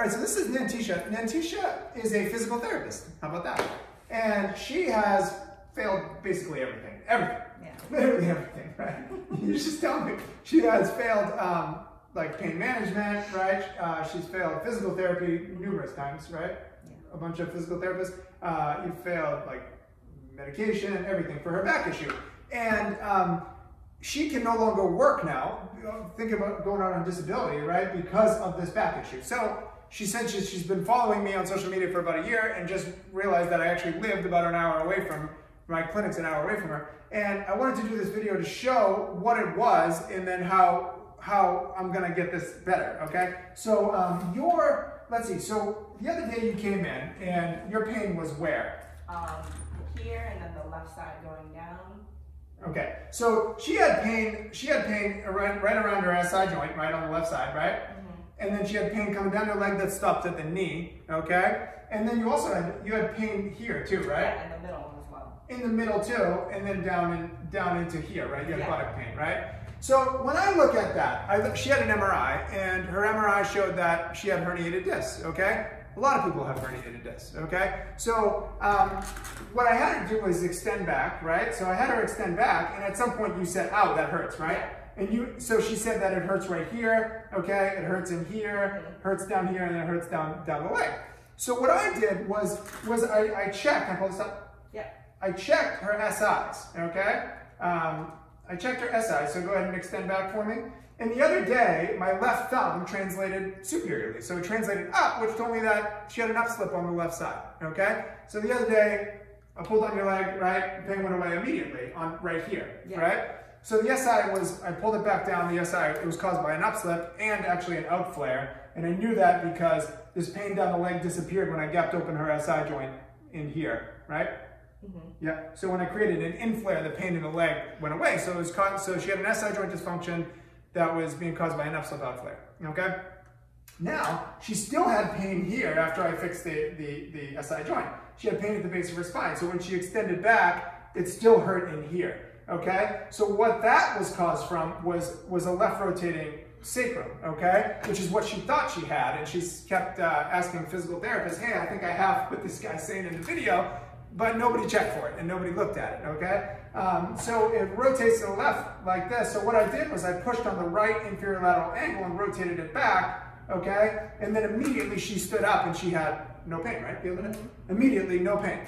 All right, so this is Nantisha. Nantisha is a physical therapist. How about that? And she has failed basically everything. Everything. Yeah. Literally everything, right? you just tell me. She has failed um, like pain management, right? Uh, she's failed physical therapy numerous times, right? Yeah. A bunch of physical therapists. Uh, you failed like medication, everything for her back issue. And um, she can no longer work now. Think about going out on disability, right? Because of this back issue. So she said she's, she's been following me on social media for about a year and just realized that I actually lived about an hour away from my clinic's an hour away from her. And I wanted to do this video to show what it was and then how how I'm gonna get this better, okay? So um, your, let's see, so the other day you came in and your pain was where? Um, here and then the left side going down. Okay, so she had pain, she had pain right, right around her SI joint, right on the left side, right? And then she had pain coming down her leg that stopped at the knee, okay? And then you also had, you had pain here too, right? Yeah, in the middle as well. in the middle too, and then down in, down into here, right? You have Yeah. buttock pain, right? So when I look at that, I, look- she had an MRI, and her MRI showed that she had herniated discs. Okay, a lot of people have herniated discs. Okay, so um, what I had her do was extend back, right? So I had her extend back, and at some point you said, "Ow, that hurts," right? And you, so she said that it hurts right here. Okay, it hurts in here, hurts down here, and then it hurts down down the leg. So what I did was was I, I checked. Can I pull this up? Yeah. I checked her SIs, okay? Um, I checked her SI, so go ahead and extend back for me. And the other day, my left thumb translated superiorly. So it translated up, which told me that she had an upslip on the left side, okay? So the other day, I pulled on your leg, right? Pain went away immediately on right here, Yeah. right? So the SI was, I pulled it back down, the SI, it was caused by an upslip and actually an out flare. And I knew that because this pain down the leg disappeared when I gapped open her SI joint in here, right? Yeah. So when I created an inflare, the pain in the leg went away. So it was caught, so she had an SI joint dysfunction that was being caused by an upslip out flare. Okay. Now she still had pain here after I fixed the, the, the SI joint. She had pain at the base of her spine. So when she extended back, it still hurt in here. Okay. So what that was caused from was was a left rotating sacrum. Okay, which is what she thought she had, and she's kept uh, asking physical therapists, "Hey, I think I have what this guy's saying in the video." But nobody checked for it and nobody looked at it, okay? Um, so it rotates to the left like this. So what I did was I pushed on the right inferior lateral angle and rotated it back, okay? And then immediately she stood up and she had no pain, right? The other day? Immediately, no pain.